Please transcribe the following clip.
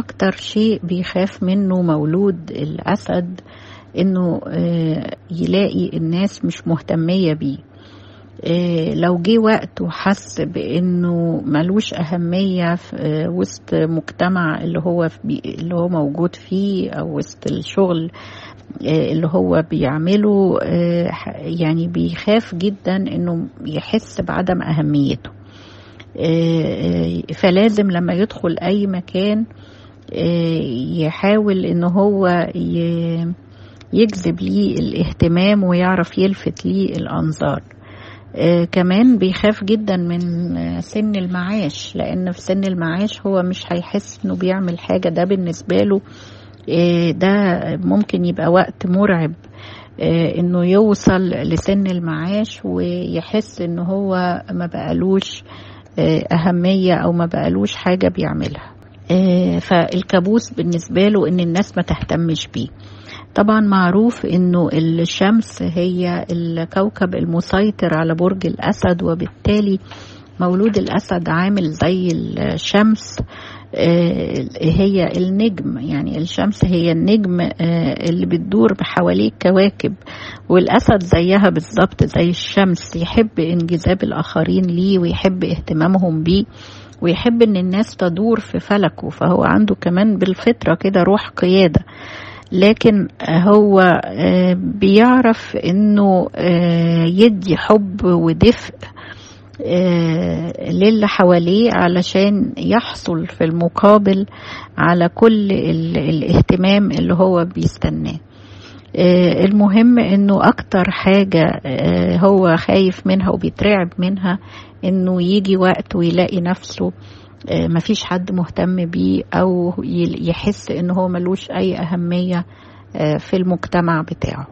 أكتر شيء بيخاف منه مولود الأسد إنه يلاقي الناس مش مهتمية بيه. لو جه وقت وحس بإنه ملوش أهمية في وسط مجتمع اللي هو اللي هو موجود فيه أو وسط الشغل اللي هو بيعمله يعني بيخاف جدا إنه يحس بعدم أهميته. فلازم لما يدخل أي مكان يحاول إن هو يجذب ليه الاهتمام ويعرف يلفت ليه الأنظار. آه كمان بيخاف جدا من سن المعاش لأن في سن المعاش هو مش هيحس إنه بيعمل حاجة. ده بالنسبة له آه ده ممكن يبقى وقت مرعب آه إنه يوصل لسن المعاش ويحس إن هو ما بقالوش أهمية أو ما بقالوش حاجة بيعملها. فالكابوس بالنسبة له إن الناس ما تهتمش بيه. طبعا معروف إنه الشمس هي الكوكب المسيطر على برج الأسد وبالتالي مولود الأسد عامل زي الشمس هي النجم يعني الشمس هي النجم اللي بتدور بحواليه كواكب والأسد زيها بالظبط زي الشمس يحب انجذاب الآخرين ليه ويحب اهتمامهم بيه ويحب إن الناس تدور في فلكه فهو عنده كمان بالفطرة كده روح قيادة. لكن هو بيعرف إنه يدي حب ودفء للي حواليه علشان يحصل في المقابل على كل الاهتمام اللي هو بيستناه. المهم إنه أكتر حاجة هو خايف منها وبيترعب منها إنه يجي وقت ويلاقي نفسه مفيش حد مهتم بيه أو يحس إن هو ملوش أي أهمية في المجتمع بتاعه.